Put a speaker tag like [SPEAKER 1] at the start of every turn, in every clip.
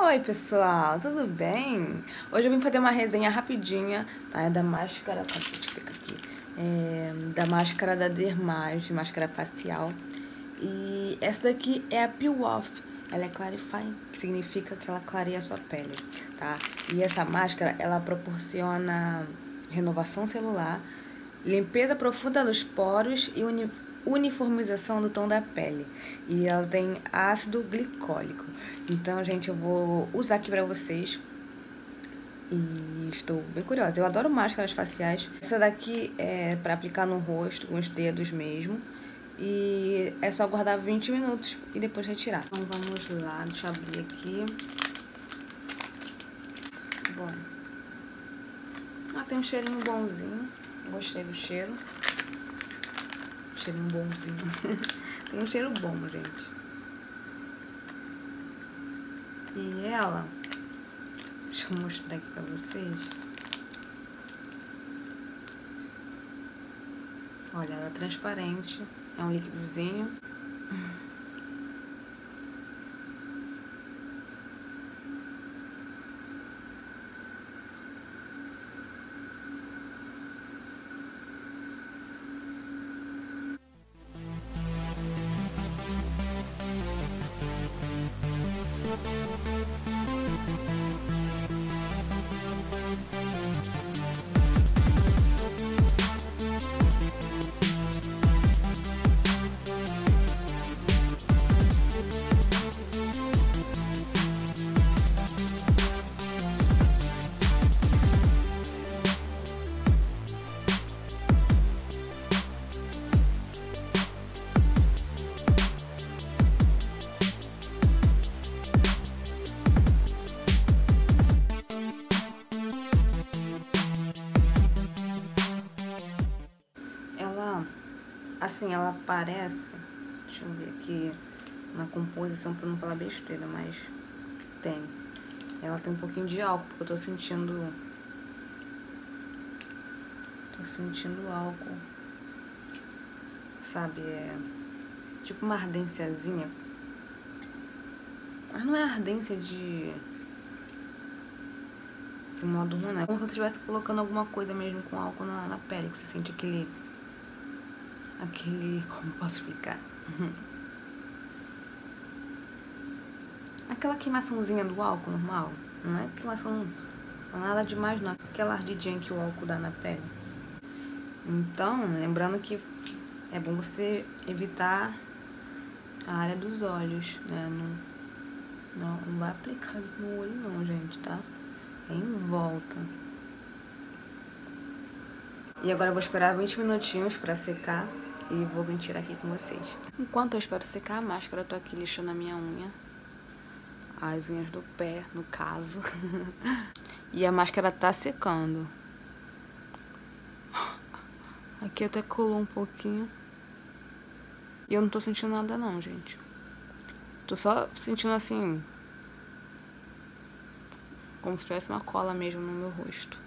[SPEAKER 1] Oi pessoal, tudo bem? Hoje eu vim fazer uma resenha rapidinha tá? da máscara, ficar aqui, é, da máscara da Dermage, máscara facial. E essa daqui é a Peel Off, ela é Clarify, que significa que ela clareia a sua pele, tá? E essa máscara, ela proporciona renovação celular, limpeza profunda dos poros e uniformização do tom da pele. E ela tem ácido glicólico. Então, gente, eu vou usar aqui pra vocês. E estou bem curiosa. Eu adoro máscaras faciais. Essa daqui é pra aplicar no rosto, com os dedos mesmo. E é só guardar 20 minutos e depois retirar. Então vamos lá, deixa eu abrir aqui. Bom. Ah, tem um cheirinho bonzinho. Gostei do cheiro. Cheirinho bonzinho. tem um cheiro bom, gente. E ela, deixa eu mostrar aqui pra vocês. Olha, ela é transparente, é um líquidozinho. Assim, ela parece, deixa eu ver aqui na composição pra não falar besteira, mas tem. Ela tem um pouquinho de álcool, porque eu tô sentindo... Tô sentindo álcool. Sabe, é... Tipo uma ardênciazinha. Mas não é ardência de... De modo ruim, né? Como se eu estivesse colocando alguma coisa mesmo com álcool na, na pele, que você sente aquele aquele. Como posso explicar? Aquela queimaçãozinha do álcool normal. Não é queimação. Nada demais, não. Aquela ardidinha que o álcool dá na pele. Então, lembrando que é bom você evitar a área dos olhos, né? Não, não, não vai aplicar no olho, não, gente, tá? É em volta. E agora eu vou esperar 20 minutinhos pra secar e vou tirar aqui com vocês. Enquanto eu espero secar a máscara, eu tô aqui lixando a minha unha. As unhas do pé, no caso. e a máscara tá secando. Aqui até colou um pouquinho. E eu não tô sentindo nada não, gente. Tô só sentindo assim... Como se tivesse uma cola mesmo no meu rosto.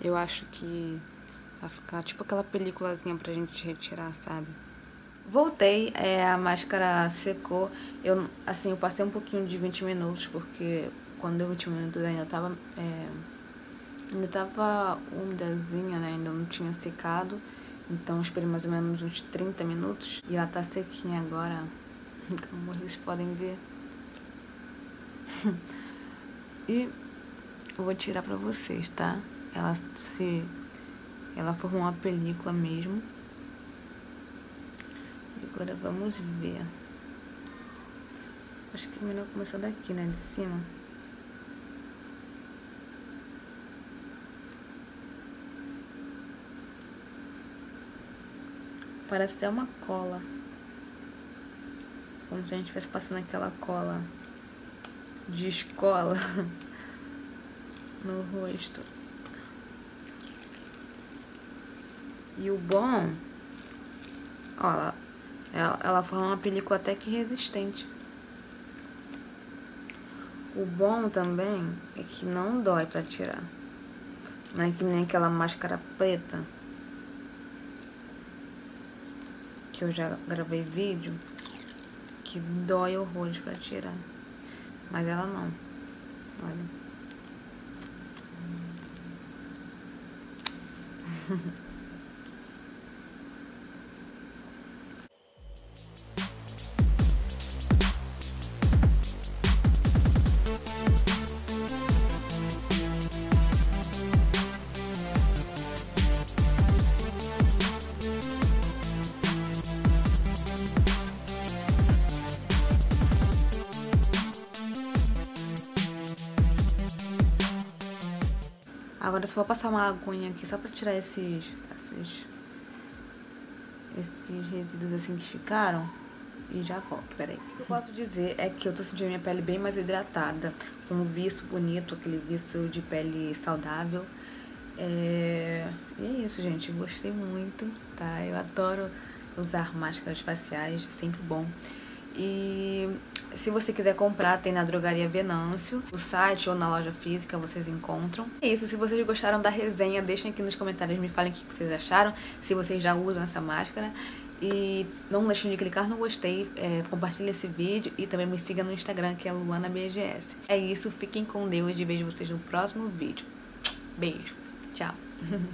[SPEAKER 1] Eu acho que Vai ficar tipo aquela películazinha pra gente retirar, sabe? Voltei, é, a máscara secou. Eu, assim, eu passei um pouquinho de 20 minutos, porque quando deu 20 minutos ainda tava... É, ainda tava umidazinha, né? Ainda não tinha secado. Então esperei mais ou menos uns 30 minutos. E ela tá sequinha agora. Como vocês podem ver. e eu vou tirar pra vocês, tá? Ela se ela formou uma película mesmo. Agora vamos ver. Acho que é melhor começar daqui, né? De cima. Parece até uma cola. Como se a gente estivesse passando aquela cola de escola no rosto. E o bom, ó, ela, ela, ela forma uma película até que resistente. O bom também é que não dói pra tirar. Não é que nem aquela máscara preta. Que eu já gravei vídeo. Que dói horrores pra tirar. Mas ela não. Olha. Agora só vou passar uma aguinha aqui só pra tirar esses, esses, esses resíduos assim que ficaram. E já volto, peraí. O que eu posso dizer é que eu tô sentindo minha pele bem mais hidratada, com um viço bonito, aquele viço de pele saudável. É... E é isso, gente. Gostei muito, tá? Eu adoro usar máscaras faciais, sempre bom. E se você quiser comprar, tem na Drogaria Venâncio. No site ou na loja física vocês encontram. É isso, se vocês gostaram da resenha, deixem aqui nos comentários, me falem o que vocês acharam, se vocês já usam essa máscara. E não deixem de clicar no gostei, é, compartilhe esse vídeo e também me siga no Instagram, que é LuanaBGS. É isso, fiquem com Deus e vejo vocês no próximo vídeo. Beijo, tchau.